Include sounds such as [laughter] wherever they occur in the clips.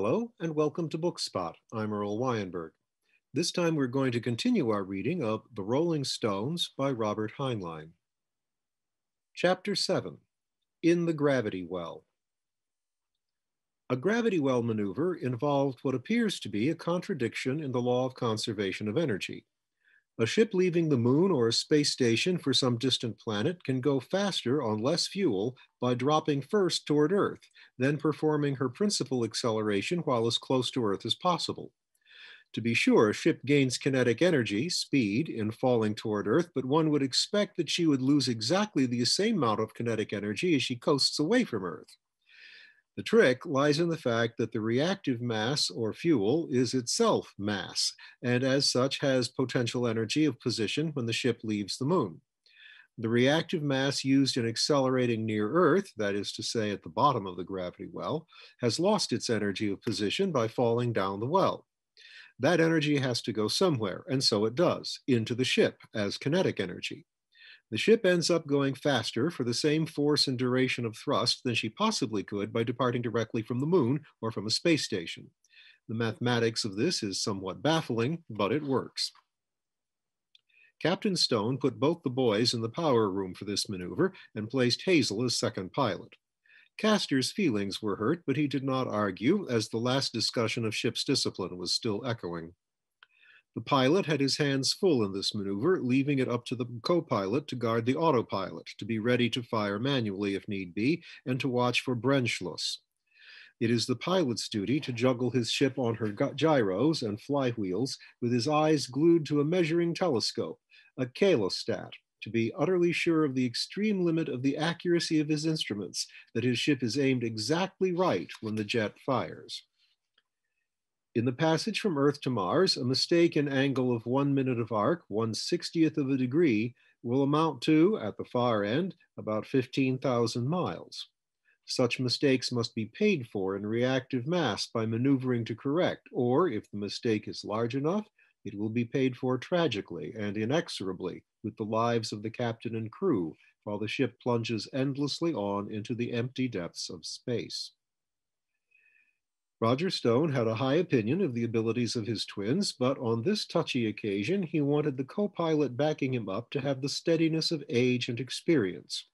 Hello and welcome to Bookspot. I'm Earl Wajenberg. This time we're going to continue our reading of The Rolling Stones by Robert Heinlein. Chapter 7 In the Gravity Well. A gravity well maneuver involved what appears to be a contradiction in the law of conservation of energy. A ship leaving the moon or a space station for some distant planet can go faster on less fuel by dropping first toward Earth, then performing her principal acceleration while as close to Earth as possible. To be sure, a ship gains kinetic energy, speed, in falling toward Earth, but one would expect that she would lose exactly the same amount of kinetic energy as she coasts away from Earth. The trick lies in the fact that the reactive mass or fuel is itself mass, and as such has potential energy of position when the ship leaves the moon. The reactive mass used in accelerating near Earth, that is to say at the bottom of the gravity well, has lost its energy of position by falling down the well. That energy has to go somewhere, and so it does, into the ship as kinetic energy. The ship ends up going faster for the same force and duration of thrust than she possibly could by departing directly from the moon or from a space station. The mathematics of this is somewhat baffling, but it works. Captain Stone put both the boys in the power room for this maneuver and placed Hazel as second pilot. Castor's feelings were hurt, but he did not argue, as the last discussion of ship's discipline was still echoing. The pilot had his hands full in this maneuver, leaving it up to the co-pilot to guard the autopilot, to be ready to fire manually if need be, and to watch for Brennschluss. It is the pilot's duty to juggle his ship on her gyros and flywheels with his eyes glued to a measuring telescope, a coelostat, to be utterly sure of the extreme limit of the accuracy of his instruments, that his ship is aimed exactly right when the jet fires. In the passage from Earth to Mars, a mistake in angle of one minute of arc, one sixtieth of a degree, will amount to, at the far end, about 15,000 miles. Such mistakes must be paid for in reactive mass by maneuvering to correct, or if the mistake is large enough, it will be paid for tragically and inexorably with the lives of the captain and crew while the ship plunges endlessly on into the empty depths of space. Roger Stone had a high opinion of the abilities of his twins, but on this touchy occasion, he wanted the co pilot backing him up to have the steadiness of age and experience.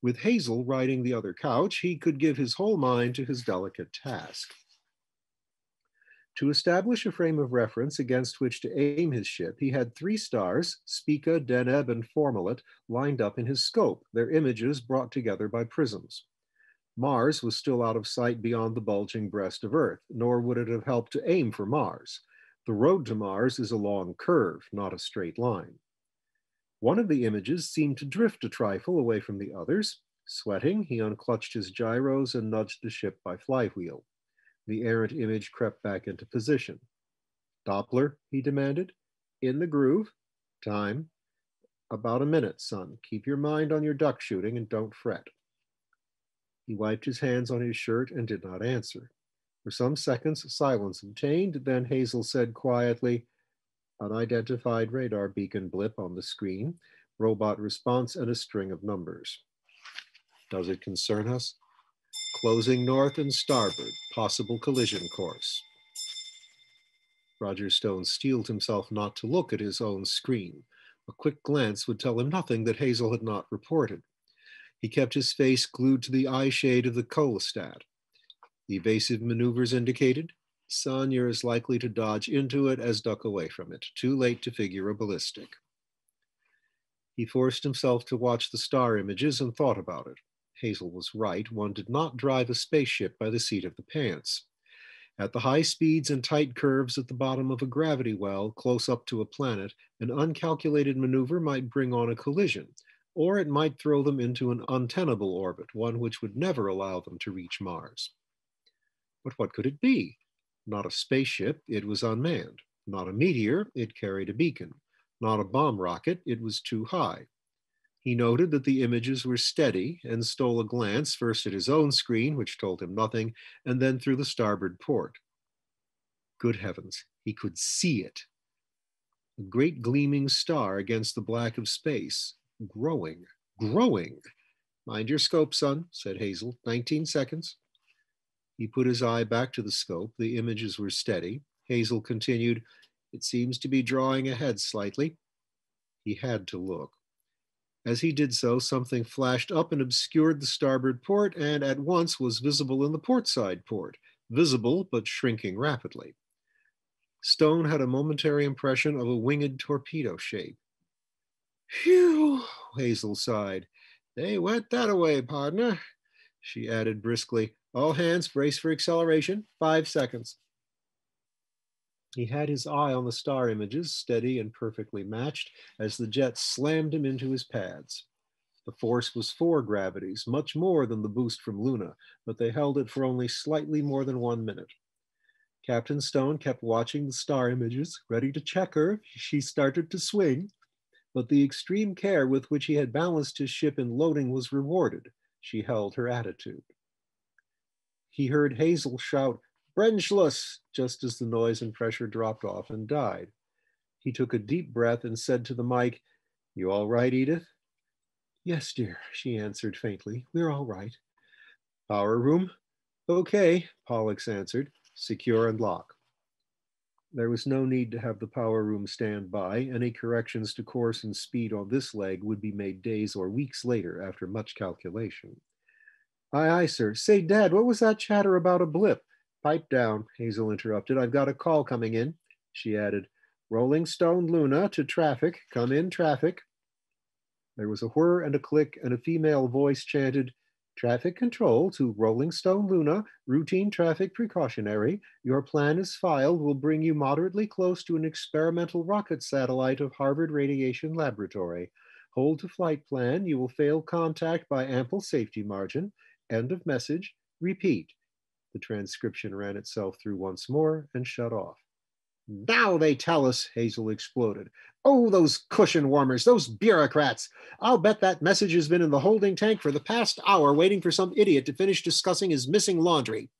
With Hazel riding the other couch, he could give his whole mind to his delicate task. To establish a frame of reference against which to aim his ship, he had three stars, Spica, Deneb, and Fomalhaut, lined up in his scope, their images brought together by prisms. Mars was still out of sight beyond the bulging breast of Earth, nor would it have helped to aim for Mars. The road to Mars is a long curve, not a straight line. One of the images seemed to drift a trifle away from the others. Sweating, he unclutched his gyros and nudged the ship by flywheel. The errant image crept back into position. Doppler, he demanded. In the groove. Time. About a minute, son. Keep your mind on your duck shooting and don't fret. He wiped his hands on his shirt and did not answer. For some seconds, silence obtained. Then Hazel said quietly, Unidentified radar beacon blip on the screen, robot response, and a string of numbers. Does it concern us? Closing north and starboard, possible collision course. Roger Stone steeled himself not to look at his own screen. A quick glance would tell him nothing that Hazel had not reported. He kept his face glued to the eye shade of the coelostat. The evasive maneuvers indicated, son, you're as likely to dodge into it as duck away from it. Too late to figure a ballistic. He forced himself to watch the star images and thought about it. Hazel was right. One did not drive a spaceship by the seat of the pants. At the high speeds and tight curves at the bottom of a gravity well, close up to a planet, an uncalculated maneuver might bring on a collision, or it might throw them into an untenable orbit, one which would never allow them to reach Mars. But what could it be? Not a spaceship, it was unmanned. Not a meteor, it carried a beacon. Not a bomb rocket, it was too high. He noted that the images were steady and stole a glance first at his own screen, which told him nothing, and then through the starboard port. Good heavens, he could see it. A great gleaming star against the black of space, growing, growing. Mind your scope, son, said Hazel. 19 seconds. He put his eye back to the scope. The images were steady. Hazel continued, It seems to be drawing ahead slightly. He had to look. As he did so, something flashed up and obscured the starboard port and at once was visible in the port side port, visible but shrinking rapidly. Stone had a momentary impression of a winged torpedo shape. Phew, Hazel sighed. They went that away, partner. She added briskly, All hands brace for acceleration, five seconds. He had his eye on the star images, steady and perfectly matched, as the jet slammed him into his pads. The force was four gravities, much more than the boost from Luna, but they held it for only slightly more than one minute. Captain Stone kept watching the star images, ready to check her she started to swing, but the extreme care with which he had balanced his ship in loading was rewarded. She held her attitude. He heard Hazel shout, Brennschluss, just as the noise and pressure dropped off and died. He took a deep breath and said to the mic, You all right, Edith? Yes, dear, she answered faintly. We're all right. Power room? Okay, Pollux answered. Secure and lock. There was no need to have the power room stand by. Any corrections to course and speed on this leg would be made days or weeks later after much calculation. Aye, aye, sir. Say, Dad, what was that chatter about a blip? Pipe down, Hazel interrupted. I've got a call coming in. She added, Rolling Stone Luna to traffic. Come in, traffic. There was a whir and a click, and a female voice chanted, Traffic control to Rolling Stone Luna, routine traffic precautionary. Your plan is filed will bring you moderately close to an experimental rocket satellite of Harvard Radiation Laboratory. Hold to flight plan. You will fail contact by ample safety margin. End of message. Repeat. The transcription ran itself through once more and shut off. Now they tell us, Hazel exploded. Oh, those cushion warmers, those bureaucrats. I'll bet that message has been in the holding tank for the past hour waiting for some idiot to finish discussing his missing laundry.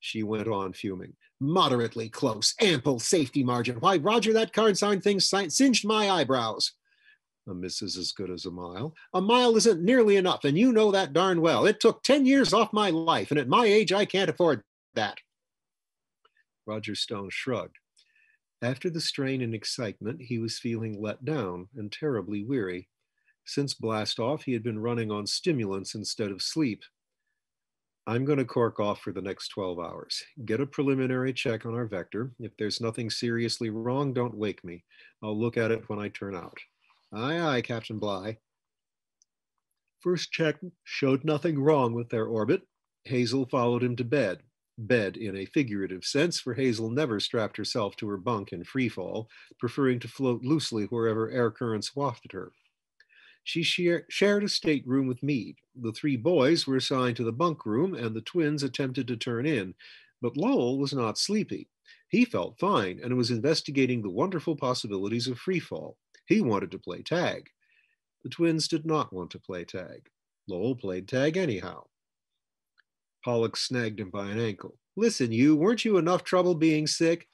She went on fuming. Moderately close, ample safety margin. Why, Roger, that card sign thing singed my eyebrows. A miss is as good as a mile. A mile isn't nearly enough, and you know that darn well. It took 10 years off my life, and at my age, I can't afford that. Roger Stone shrugged. After the strain and excitement, he was feeling let down and terribly weary. Since blastoff, he had been running on stimulants instead of sleep. I'm going to cork off for the next 12 hours. Get a preliminary check on our vector. If there's nothing seriously wrong, don't wake me. I'll look at it when I turn out. Aye, aye, Captain Bligh. First check showed nothing wrong with their orbit. Hazel followed him to bed. Bed in a figurative sense, for Hazel never strapped herself to her bunk in free fall, preferring to float loosely wherever air currents wafted her. She share, shared a stateroom with Meade. The three boys were assigned to the bunk room, and the twins attempted to turn in, but Lowell was not sleepy. He felt fine and was investigating the wonderful possibilities of free fall. He wanted to play tag. The twins did not want to play tag. Lowell played tag anyhow. Pollux snagged him by an ankle. Listen, you, weren't you enough trouble being sick?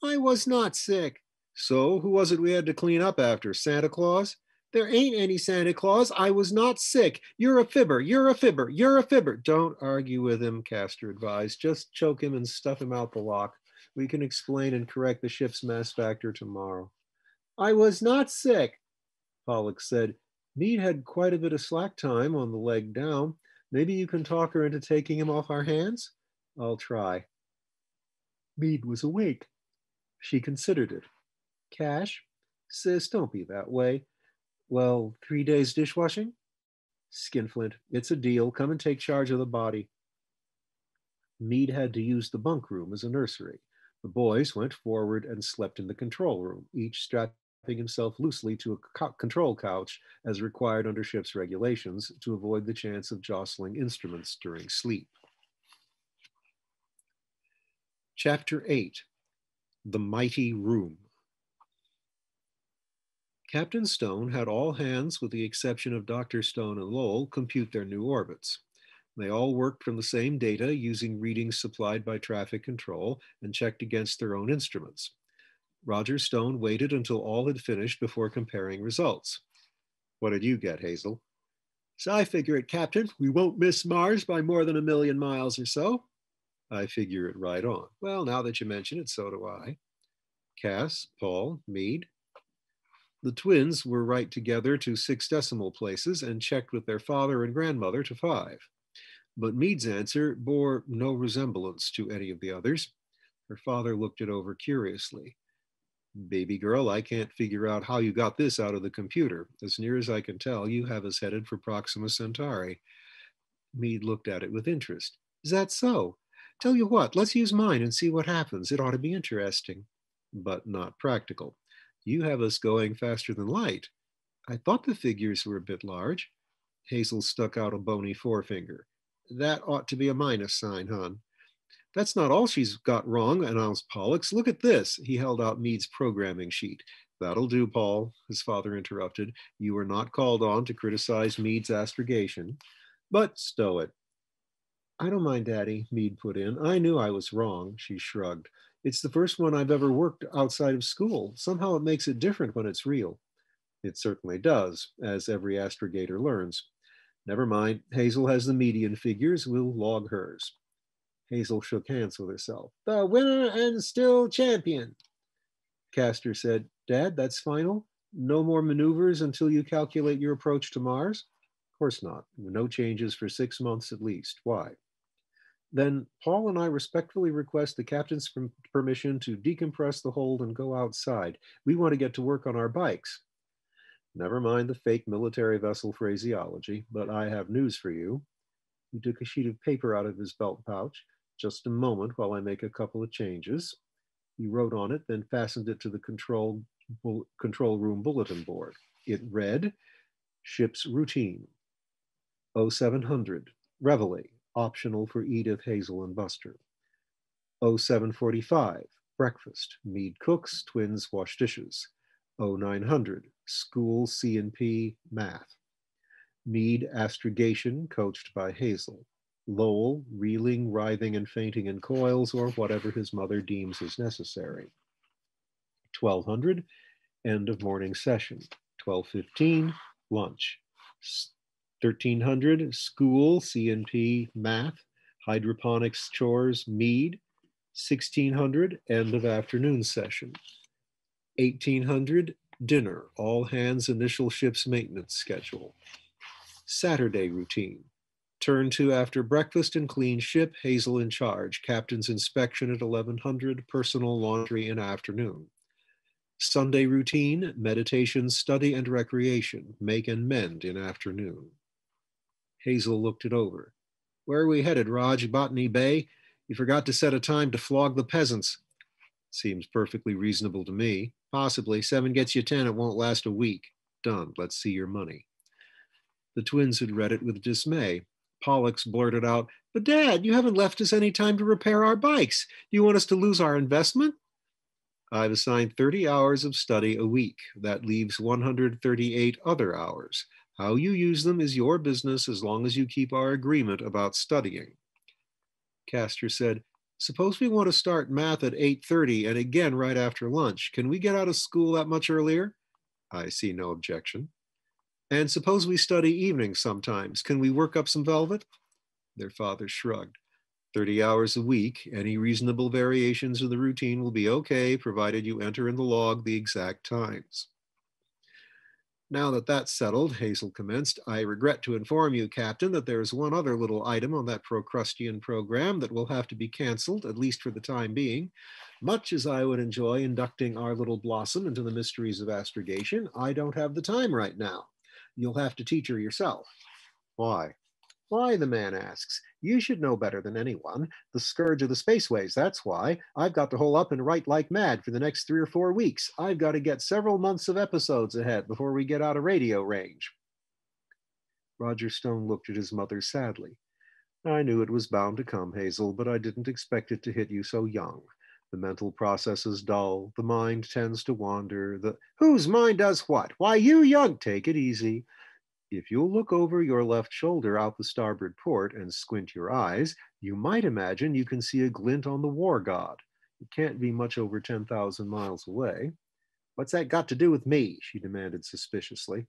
I was not sick. So who was it we had to clean up after? Santa Claus? There ain't any Santa Claus. I was not sick. You're a fibber. You're a fibber. You're a fibber. Don't argue with him, Castor advised. Just choke him and stuff him out the lock. We can explain and correct the ship's mass factor tomorrow. I was not sick, Pollux said. Meade had quite a bit of slack time on the leg down. Maybe you can talk her into taking him off our hands? I'll try. Meade was awake. She considered it. Cash? Sis, don't be that way. Well, three days dishwashing? Skinflint, it's a deal. Come and take charge of the body. Meade had to use the bunk room as a nursery. The boys went forward and slept in the control room, each strapped himself loosely to a control couch as required under ship's regulations to avoid the chance of jostling instruments during sleep. Chapter 8 The Mighty Room Captain Stone had all hands, with the exception of Dr. Stone and Lowell, compute their new orbits. They all worked from the same data using readings supplied by traffic control and checked against their own instruments. Roger Stone waited until all had finished before comparing results. What did you get, Hazel? So I figure it, Captain. We won't miss Mars by more than a million miles or so. I figure it right on. Well, now that you mention it, so do I. Cass, Paul, Meade. The twins were right together to six decimal places and checked with their father and grandmother to five. But Meade's answer bore no resemblance to any of the others. Her father looked it over curiously. Baby girl, I can't figure out how you got this out of the computer. As near as I can tell, you have us headed for Proxima Centauri. Meade looked at it with interest. Is that so? Tell you what, let's use mine and see what happens. It ought to be interesting, but not practical. You have us going faster than light. I thought the figures were a bit large. Hazel stuck out a bony forefinger. That ought to be a minus sign, hon. That's not all she's got wrong, announced Pollux. Look at this. He held out Meade's programming sheet. That'll do, Paul, his father interrupted. You were not called on to criticize Meade's astrogation, but stow it. I don't mind, Daddy, Meade put in. I knew I was wrong, she shrugged. It's the first one I've ever worked outside of school. Somehow it makes it different when it's real. It certainly does, as every astrogator learns. Never mind, Hazel has the median figures. We'll log hers. Hazel shook hands with herself. The winner and still champion. Castor said, Dad, that's final? No more maneuvers until you calculate your approach to Mars? Of course not. No changes for six months at least. Why? Then Paul and I respectfully request the captain's permission to decompress the hold and go outside. We want to get to work on our bikes. Never mind the fake military vessel phraseology, but I have news for you. He took a sheet of paper out of his belt pouch. Just a moment while I make a couple of changes. He wrote on it, then fastened it to the control, control room bulletin board. It read, Ship's Routine, 0700, Reveille, optional for Edith, Hazel, and Buster. 0745, Breakfast, Meade cooks, twins wash dishes. 0900, School C&P, Math. Meade astrogation, coached by Hazel. Lowell, reeling, writhing, and fainting in coils, or whatever his mother deems is necessary. 1200, end of morning session. 1215, lunch. 1300, school, C&P, math, hydroponics, chores, Meade. 1600, end of afternoon session. 1800, dinner, all hands initial ship's maintenance schedule. Saturday routine. Turn to after breakfast and clean ship, Hazel in charge. Captain's inspection at 1100, personal laundry in afternoon. Sunday routine, meditation, study, and recreation. Make and mend in afternoon. Hazel looked it over. Where are we headed, Raj? Botany Bay? You forgot to set a time to flog the peasants. Seems perfectly reasonable to me. Possibly. Seven gets you ten, it won't last a week. Done. Let's see your money. The twins had read it with dismay. Pollux blurted out, But Dad, you haven't left us any time to repair our bikes. Do you want us to lose our investment? I've assigned 30 hours of study a week. That leaves 138 other hours. How you use them is your business as long as you keep our agreement about studying. Castor said, Suppose we want to start math at 8.30 and again right after lunch. Can we get out of school that much earlier? I see no objection. And suppose we study evenings sometimes. Can we work up some velvet? Their father shrugged. 30 hours a week, any reasonable variations in the routine will be okay, provided you enter in the log the exact times. Now that that's settled, Hazel commenced, I regret to inform you, Captain, that there is one other little item on that Procrustean program that will have to be canceled, at least for the time being. Much as I would enjoy inducting our little blossom into the mysteries of astrogation, I don't have the time right now. You'll have to teach her yourself. Why? Why, the man asks. You should know better than anyone. The scourge of the spaceways, that's why. I've got to hole up and write like mad for the next three or four weeks. I've got to get several months of episodes ahead before we get out of radio range. Roger Stone looked at his mother sadly. I knew it was bound to come, Hazel, but I didn't expect it to hit you so young. The mental process is dull. The mind tends to wander. The whose mind does what? Why, you young, take it easy. If you'll look over your left shoulder out the starboard port and squint your eyes, you might imagine you can see a glint on the war god. It can't be much over 10,000 miles away. What's that got to do with me? she demanded suspiciously.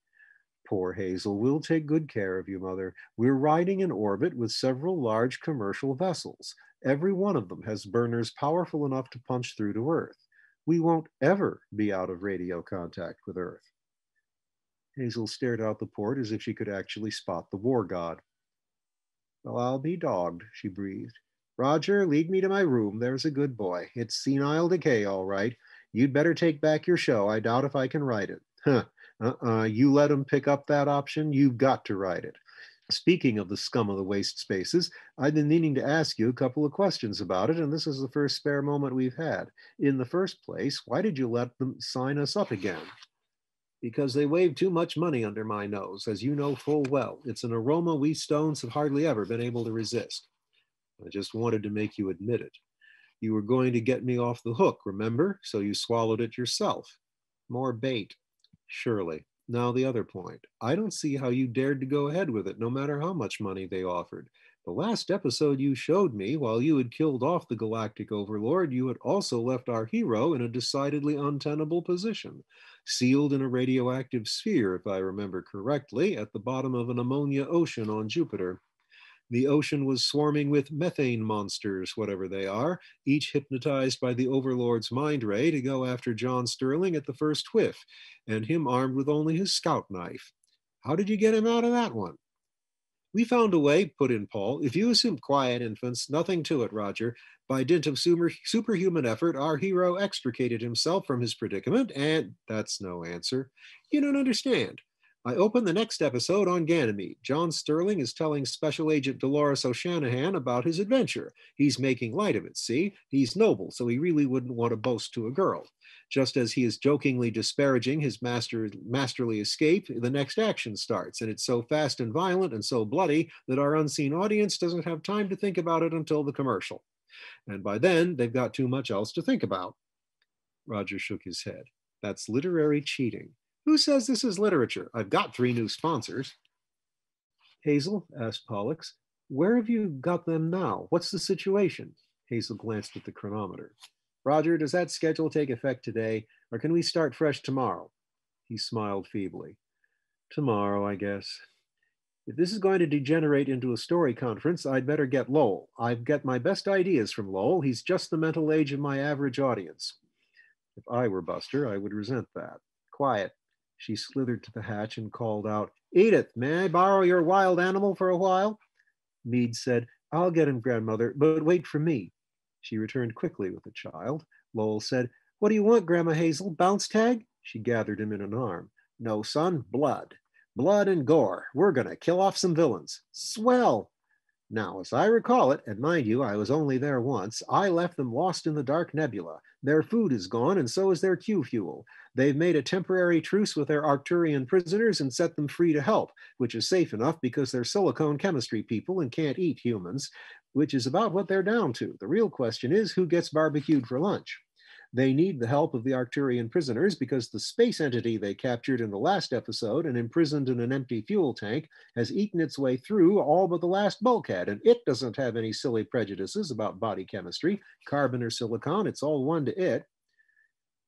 Poor Hazel, we'll take good care of you, Mother. We're riding in orbit with several large commercial vessels. Every one of them has burners powerful enough to punch through to Earth. We won't ever be out of radio contact with Earth. Hazel stared out the port as if she could actually spot the war god. Well, I'll be dogged, she breathed. Roger, lead me to my room. There's a good boy. It's senile decay, all right. You'd better take back your show. I doubt if I can write it. [laughs] Huh. Uh-uh. You let them pick up that option. You've got to write it. Speaking of the scum of the waste spaces, I've been meaning to ask you a couple of questions about it, and this is the first spare moment we've had. In the first place, why did you let them sign us up again? Because they waved too much money under my nose, as you know full well. It's an aroma we stones have hardly ever been able to resist. I just wanted to make you admit it. You were going to get me off the hook, remember? So you swallowed it yourself. More bait. Surely. Now, the other point. I don't see how you dared to go ahead with it, no matter how much money they offered. The last episode you showed me, while you had killed off the galactic overlord, you had also left our hero in a decidedly untenable position, sealed in a radioactive sphere, if I remember correctly, at the bottom of an ammonia ocean on Jupiter. The ocean was swarming with methane monsters, whatever they are, each hypnotized by the Overlord's mind ray to go after John Sterling at the first whiff, and him armed with only his scout knife. How did you get him out of that one? We found a way, put in Paul. If you assume quiet infants, nothing to it, Roger. By dint of super, superhuman effort, our hero extricated himself from his predicament, and that's no answer. You don't understand. I open the next episode on Ganymede. John Sterling is telling Special Agent Dolores O'Shanahan about his adventure. He's making light of it, see? He's noble, so he really wouldn't want to boast to a girl. Just as he is jokingly disparaging his master, masterly escape, the next action starts, and it's so fast and violent and so bloody that our unseen audience doesn't have time to think about it until the commercial. And by then, they've got too much else to think about. Roger shook his head. That's literary cheating. Who says this is literature? I've got three new sponsors. Hazel asked Pollux, where have you got them now? What's the situation? Hazel glanced at the chronometer. Roger, does that schedule take effect today, or can we start fresh tomorrow? He smiled feebly. Tomorrow, I guess. If this is going to degenerate into a story conference, I'd better get Lowell. I've got my best ideas from Lowell. He's just the mental age of my average audience. If I were Buster, I would resent that. Quiet, she slithered to the hatch and called out, Edith, may I borrow your wild animal for a while? Meade said, I'll get him, grandmother, but wait for me. She returned quickly with the child. Lowell said, What do you want, Grandma Hazel? Bounce tag? She gathered him in an arm. No, son, blood. Blood and gore. We're going to kill off some villains. Swell. Now, as I recall it, and mind you, I was only there once, I left them lost in the dark nebula. Their food is gone, and so is their Q fuel. They've made a temporary truce with their Arcturian prisoners and set them free to help, which is safe enough because they're silicone chemistry people and can't eat humans, which is about what they're down to. The real question is who gets barbecued for lunch? They need the help of the Arcturian prisoners because the space entity they captured in the last episode and imprisoned in an empty fuel tank has eaten its way through all but the last bulkhead, and it doesn't have any silly prejudices about body chemistry, carbon or silicon, it's all one to it.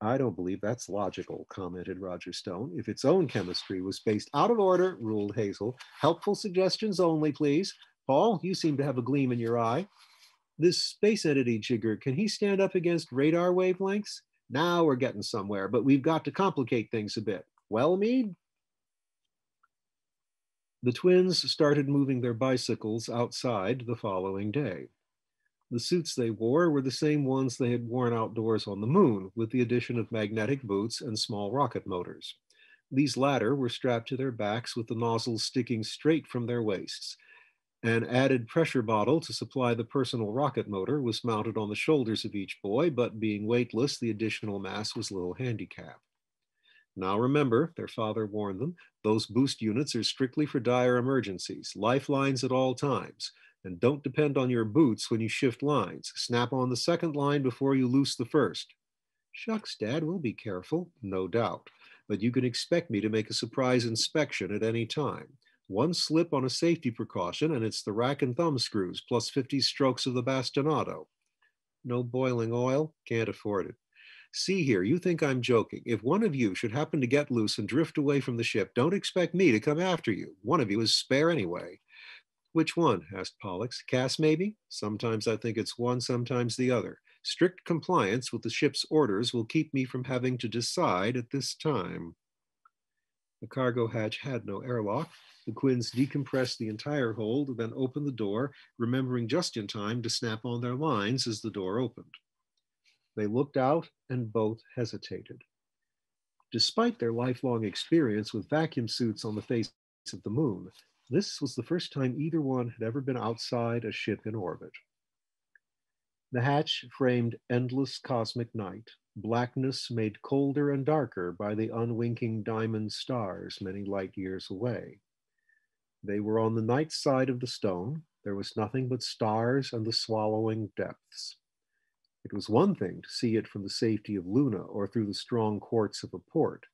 I don't believe that's logical, commented Roger Stone. If its own chemistry was based out of order, ruled Hazel. Helpful suggestions only, please. Paul, you seem to have a gleam in your eye. This space entity jigger, can he stand up against radar wavelengths? Now we're getting somewhere, but we've got to complicate things a bit. Well, Meade? The twins started moving their bicycles outside the following day. The suits they wore were the same ones they had worn outdoors on the moon, with the addition of magnetic boots and small rocket motors. These latter were strapped to their backs with the nozzles sticking straight from their waists, an added pressure bottle to supply the personal rocket motor was mounted on the shoulders of each boy, but being weightless, the additional mass was little handicap. Now remember, their father warned them, those boost units are strictly for dire emergencies, lifelines at all times, and don't depend on your boots when you shift lines. Snap on the second line before you loose the first. Shucks, Dad, we'll be careful, no doubt, but you can expect me to make a surprise inspection at any time. One slip on a safety precaution, and it's the rack and thumb screws plus 50 strokes of the bastinado. No boiling oil, can't afford it. See here, you think I'm joking. If one of you should happen to get loose and drift away from the ship, don't expect me to come after you. One of you is spare anyway. Which one? asked Pollux. Cass, maybe? Sometimes I think it's one, sometimes the other. Strict compliance with the ship's orders will keep me from having to decide at this time. The cargo hatch had no airlock. The Quins decompressed the entire hold, then opened the door, remembering just in time to snap on their lines as the door opened. They looked out and both hesitated. Despite their lifelong experience with vacuum suits on the face of the moon, this was the first time either one had ever been outside a ship in orbit. The hatch framed endless cosmic night, blackness made colder and darker by the unwinking diamond stars many light years away. They were on the night side of the stone. There was nothing but stars and the swallowing depths. It was one thing to see it from the safety of Luna or through the strong quartz of a port.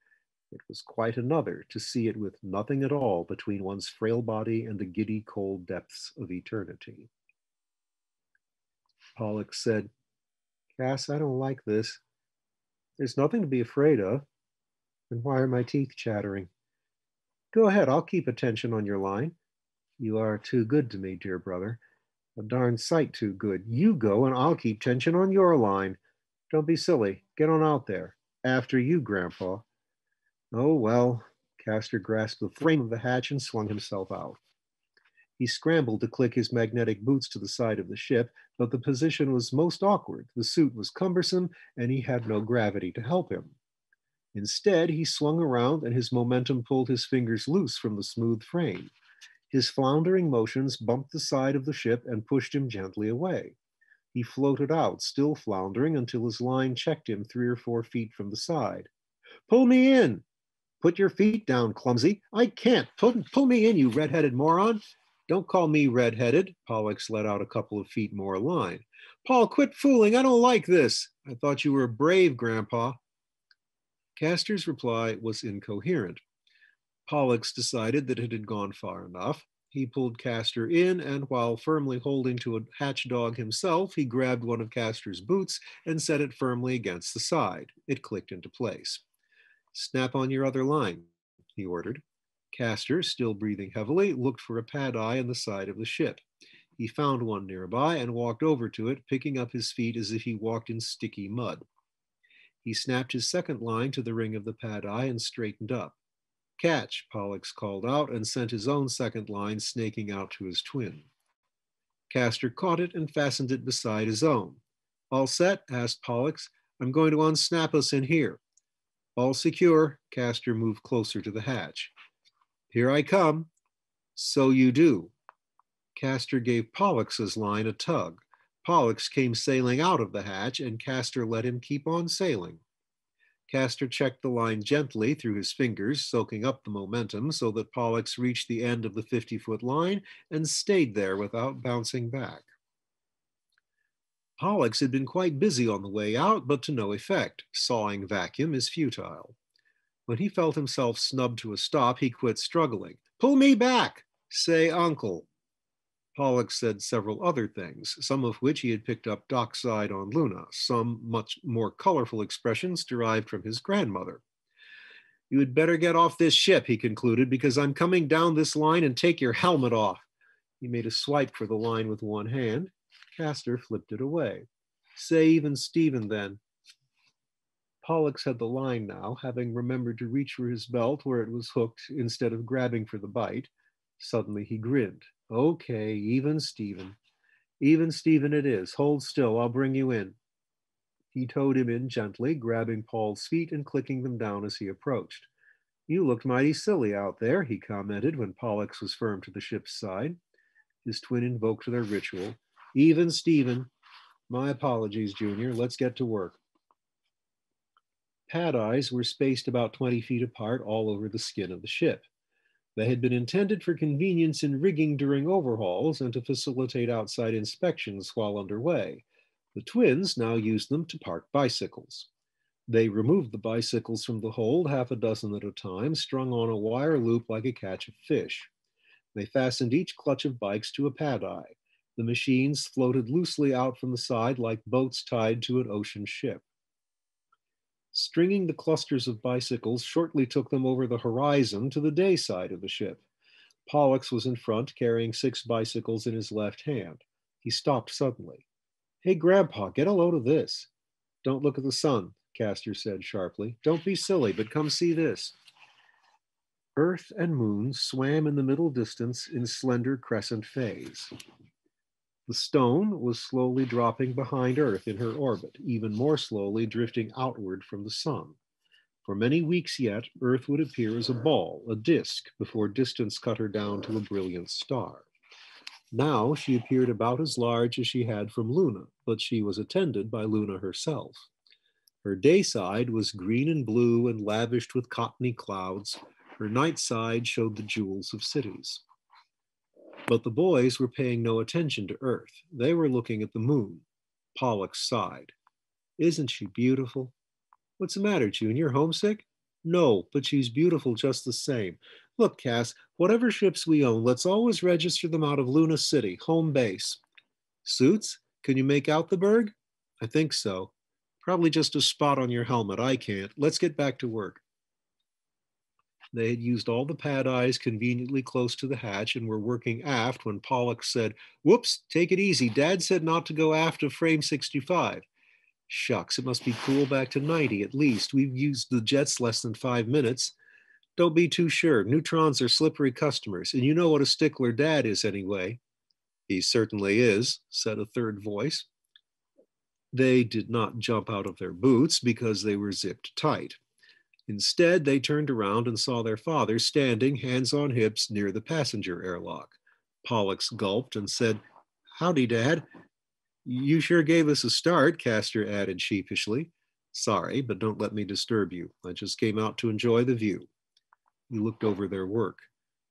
It was quite another to see it with nothing at all between one's frail body and the giddy cold depths of eternity. Pollux said, Cass, I don't like this. There's nothing to be afraid of. And why are my teeth chattering? Go ahead, I'll keep attention on your line. You are too good to me, dear brother. A darn sight too good. You go and I'll keep tension on your line. Don't be silly. Get on out there. After you, Grandpa. Oh, well. Castor grasped the frame of the hatch and swung himself out. He scrambled to click his magnetic boots to the side of the ship, but the position was most awkward. The suit was cumbersome, and he had no gravity to help him. Instead, he swung around and his momentum pulled his fingers loose from the smooth frame. His floundering motions bumped the side of the ship and pushed him gently away. He floated out, still floundering, until his line checked him three or four feet from the side. Pull me in! Put your feet down, clumsy. I can't. Pull, pull me in, you red-headed moron. Don't call me redheaded. Pollux let out a couple of feet more line. Paul, quit fooling. I don't like this. I thought you were brave, Grandpa. Castor's reply was incoherent. Pollux decided that it had gone far enough. He pulled Castor in, and while firmly holding to a hatch dog himself, he grabbed one of Castor's boots and set it firmly against the side. It clicked into place. Snap on your other line, he ordered. Castor, still breathing heavily, looked for a pad eye on the side of the ship. He found one nearby and walked over to it, picking up his feet as if he walked in sticky mud. He snapped his second line to the ring of the pad eye and straightened up. Catch, Pollux called out and sent his own second line snaking out to his twin. Castor caught it and fastened it beside his own. All set? asked Pollux. I'm going to unsnap us in here. All secure, Castor moved closer to the hatch. Here I come. So you do. Castor gave Pollux's line a tug. Pollux came sailing out of the hatch, and Castor let him keep on sailing. Castor checked the line gently through his fingers, soaking up the momentum so that Pollux reached the end of the 50 foot line and stayed there without bouncing back. Pollux had been quite busy on the way out, but to no effect. Sawing vacuum is futile. When he felt himself snubbed to a stop, he quit struggling. Pull me back! Say, uncle. Pollux said several other things, some of which he had picked up dockside on Luna, some much more colorful expressions derived from his grandmother. You had better get off this ship, he concluded, because I'm coming down this line and take your helmet off. He made a swipe for the line with one hand. Castor flipped it away. Say even Stephen then, Pollux had the line now, having remembered to reach for his belt where it was hooked instead of grabbing for the bite. Suddenly he grinned. Okay, even Stephen. Even Stephen it is. Hold still, I'll bring you in. He towed him in gently, grabbing Paul's feet and clicking them down as he approached. You looked mighty silly out there, he commented when Pollux was firm to the ship's side. His twin invoked their ritual. Even Stephen. My apologies, Junior. Let's get to work. Pad eyes were spaced about 20 feet apart all over the skin of the ship. They had been intended for convenience in rigging during overhauls and to facilitate outside inspections while underway. The twins now used them to park bicycles. They removed the bicycles from the hold, half a dozen at a time, strung on a wire loop like a catch of fish. They fastened each clutch of bikes to a pad eye. The machines floated loosely out from the side like boats tied to an ocean ship. Stringing the clusters of bicycles shortly took them over the horizon to the day side of the ship. Pollux was in front, carrying six bicycles in his left hand. He stopped suddenly. Hey, Grandpa, get a load of this. Don't look at the sun, Castor said sharply. Don't be silly, but come see this. Earth and moon swam in the middle distance in slender crescent phase. The stone was slowly dropping behind Earth in her orbit, even more slowly drifting outward from the sun. For many weeks yet, Earth would appear as a ball, a disk, before distance cut her down to a brilliant star. Now she appeared about as large as she had from Luna, but she was attended by Luna herself. Her day side was green and blue and lavished with cottony clouds. Her night side showed the jewels of cities. But the boys were paying no attention to Earth. They were looking at the moon. Pollux sighed. Isn't she beautiful? What's the matter, June? You're homesick? No, but she's beautiful just the same. Look, Cass, whatever ships we own, let's always register them out of Luna City, home base. Suits, can you make out the berg? I think so. Probably just a spot on your helmet. I can't. Let's get back to work. They had used all the pad eyes conveniently close to the hatch and were working aft when Pollux said, Whoops, take it easy. Dad said not to go aft of frame 65. Shucks, it must be cool back to 90 at least. We've used the jets less than five minutes. Don't be too sure. Neutrons are slippery customers, and you know what a stickler dad is anyway. He certainly is, said a third voice. They did not jump out of their boots because they were zipped tight. Instead, they turned around and saw their father standing, hands on hips, near the passenger airlock. Pollux gulped and said, Howdy, Dad. You sure gave us a start, Castor added sheepishly. Sorry, but don't let me disturb you. I just came out to enjoy the view. He looked over their work.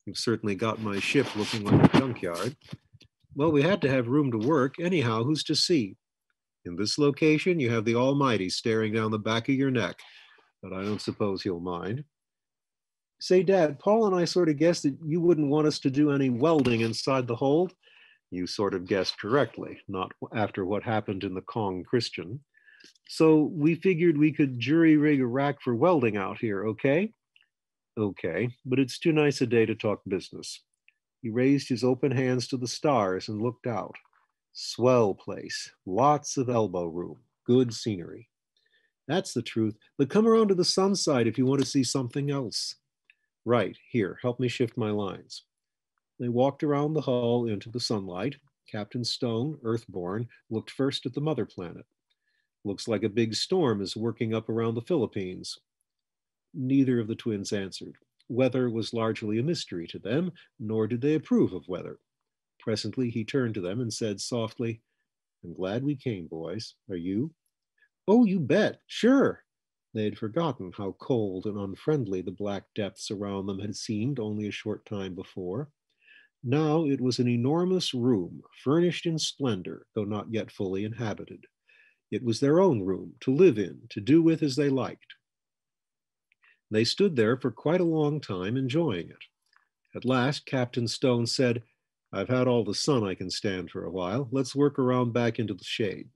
You've certainly got my ship looking like a junkyard. Well, we had to have room to work. Anyhow, who's to see? In this location, you have the Almighty staring down the back of your neck but I don't suppose he'll mind. Say, Dad, Paul and I sort of guessed that you wouldn't want us to do any welding inside the hold. You sort of guessed correctly, not after what happened in the Kong Christian. So we figured we could jury rig a rack for welding out here, okay? Okay, but it's too nice a day to talk business. He raised his open hands to the stars and looked out. Swell place, lots of elbow room, good scenery. That's the truth. But come around to the sun side if you want to see something else. Right, here, help me shift my lines. They walked around the hull into the sunlight. Captain Stone, Earthborn, looked first at the mother planet. Looks like a big storm is working up around the Philippines. Neither of the twins answered. Weather was largely a mystery to them, nor did they approve of weather. Presently he turned to them and said softly, I'm glad we came, boys. Are you? Oh, you bet, sure. They had forgotten how cold and unfriendly the black depths around them had seemed only a short time before. Now it was an enormous room, furnished in splendor, though not yet fully inhabited. It was their own room to live in, to do with as they liked. They stood there for quite a long time, enjoying it. At last, Captain Stone said, I've had all the sun I can stand for a while. Let's work around back into the shade.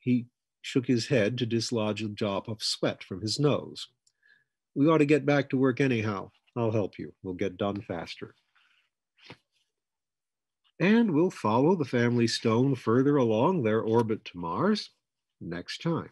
He shook his head to dislodge a drop of sweat from his nose. We ought to get back to work anyhow. I'll help you. We'll get done faster. And we'll follow the family stone further along their orbit to Mars next time.